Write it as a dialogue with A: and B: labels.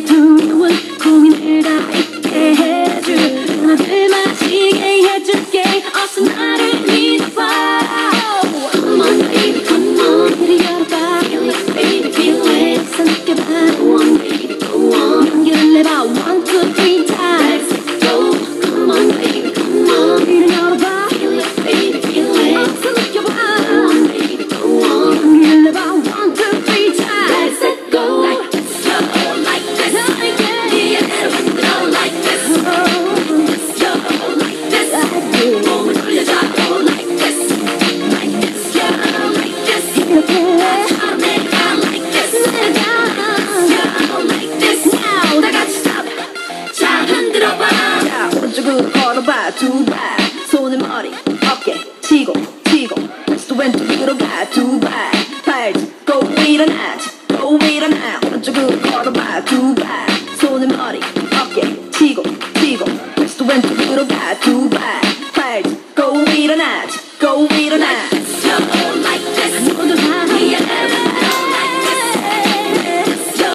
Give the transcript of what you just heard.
A: to good or bad, too bad. So the money, okay, Tigo, Tigo. So when to be good bad, bad. Fight, go wait an ad, go wait an ad. What's a good or bad, too bad. So the money, okay, Tigo, Tigo. So to be good bad, bad. Fight, go wait an ad, go wait an ad.